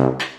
Música